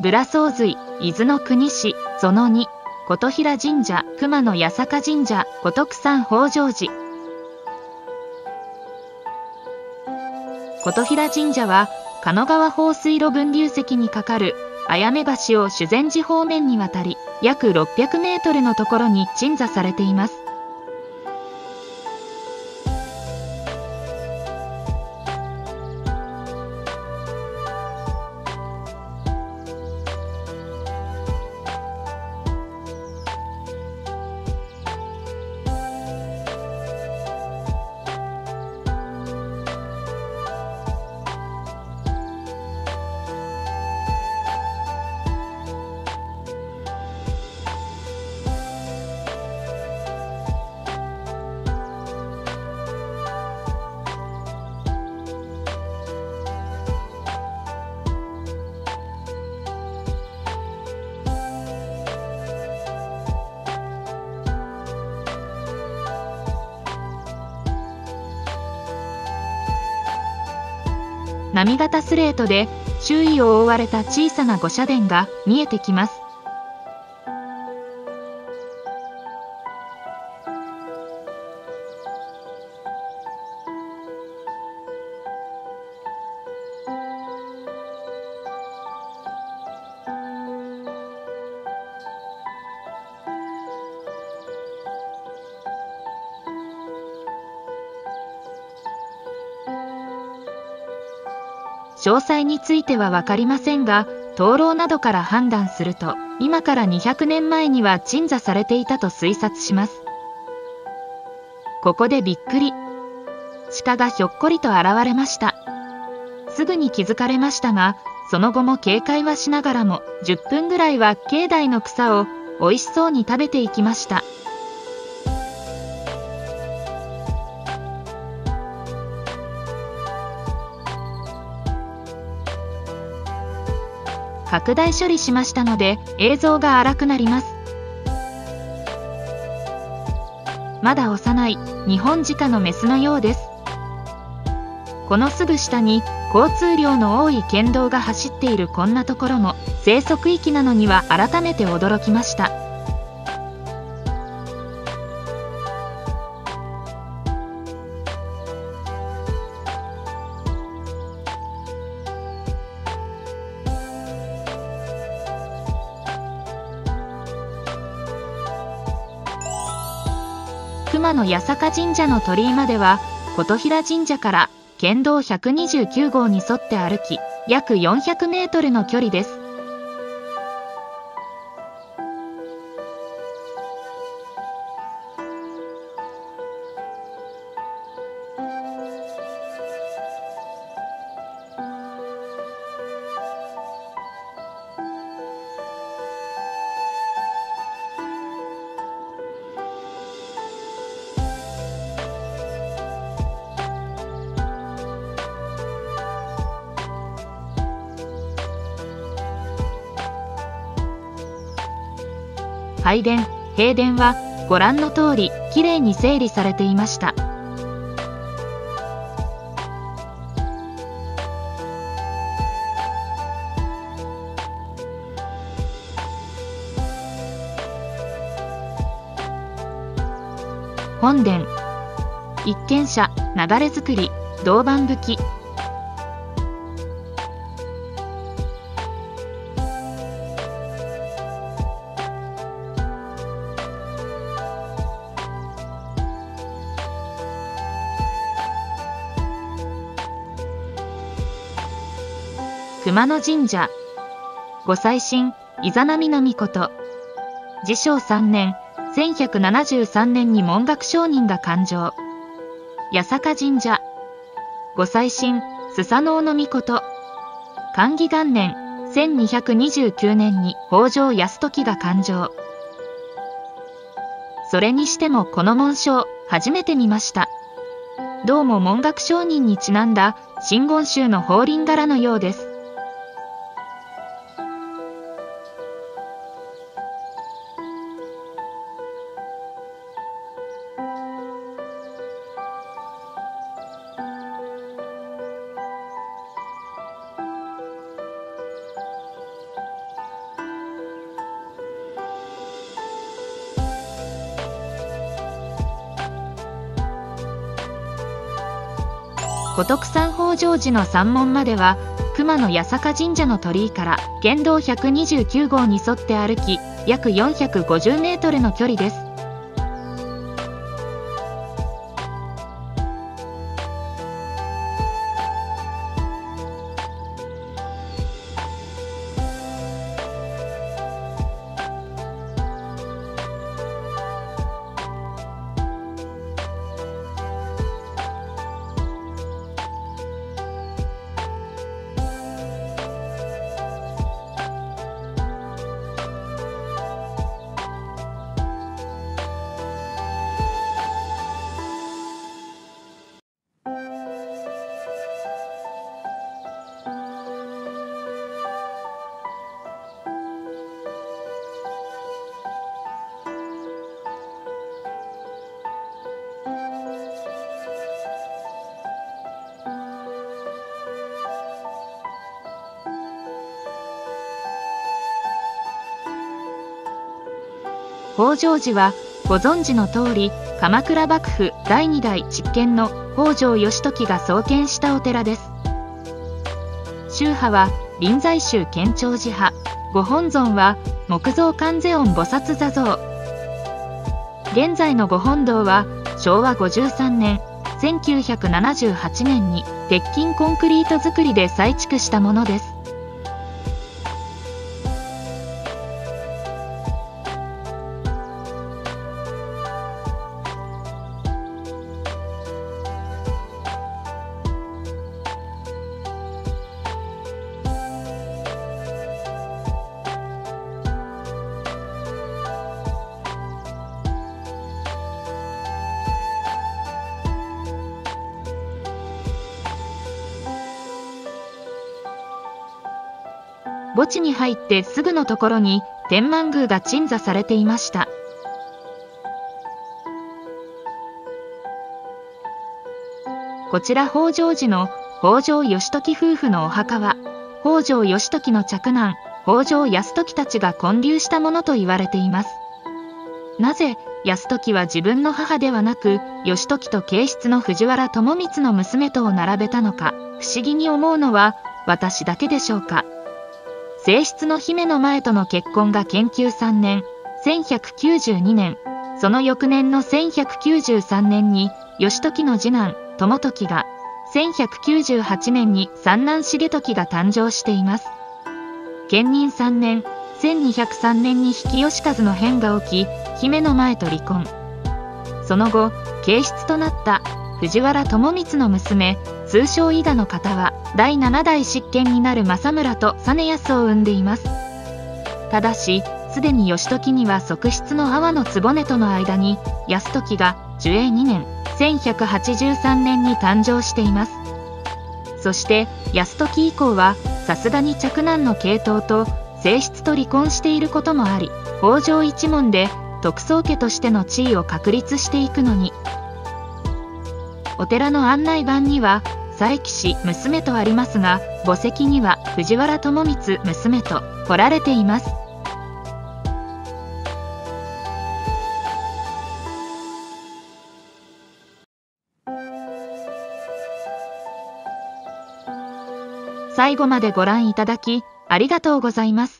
ブラ総髄、伊豆の国市、その2、琴平神社、熊野八坂神社、五徳山北条寺。琴平神社は、鹿野川放水路分流石に架かる、綾目橋を修善寺方面に渡り、約600メートルのところに鎮座されています。波形スレートで周囲を覆われた小さな御社殿が見えてきます。詳細については分かりませんが灯籠などから判断すると今から200年前には鎮座されていたと推察します。ここでびっくり。鹿がひょっこりと現れました。すぐに気づかれましたがその後も警戒はしながらも10分ぐらいは境内の草を美味しそうに食べていきました。拡大処理しましたので映像が荒くなります。まだ幼い日本鹿のメスのようです。このすぐ下に交通量の多い県道が走っているこんなところも生息域なのには改めて驚きました。熊野八坂神社の鳥居までは琴平神社から県道129号に沿って歩き約400メートルの距離です。拝殿、幣殿はご覧の通りきれいに整理されていました。本殿。一軒舎流れ作り銅板吹き。熊野神社。ご祭神イザナミの御事。治承3年1173年に文学商人が誕生。八坂神社。ご祭神スサノオの御事。寛義元年1229年に北条泰時が誕生。それにしてもこの紋章初めて見ました。どうも文学商人にちなんだ真言宗の法輪柄のようです。五徳山北条寺の山門までは熊野八坂神社の鳥居から県道129号に沿って歩き約450メートルの距離です。北条寺はご存知の通り鎌倉幕府第2代執権の北条義時が創建したお寺です。宗派は臨済宗建長寺派。ご本尊は木造観世音菩薩座像。現在のご本堂は昭和53年1978年に鉄筋コンクリート造りで再築したものです。墓地に入ってすぐのところに天満宮が鎮座されていました。こちら北条寺の北条義時夫婦のお墓は北条義時の嫡男北条泰時たちが建立したものと言われています。なぜ泰時は自分の母ではなく義時と慶室の藤原友光の娘とを並べたのか不思議に思うのは私だけでしょうか。正室の姫の前との結婚が研究3年1192年。その翌年の1193年に義時の次男友時が1198年に三男重時が誕生しています。建任3年1203年に引吉和の変が起き姫の前と離婚。その後継室となった藤原友光の娘通称伊賀の方は第7代執権になる政村と実康を生んでいます。ただしすでに義時には側室の阿波の局との間に泰時が寿永2年1183年に誕生しています。そして泰時以降はさすがに嫡男の系統と正室と離婚していることもあり北条一門で特捜家としての地位を確立していくのに。お寺の案内板には佐伯氏娘とありますが墓石には藤原友光娘と彫られています。最後までご覧いただきありがとうございます。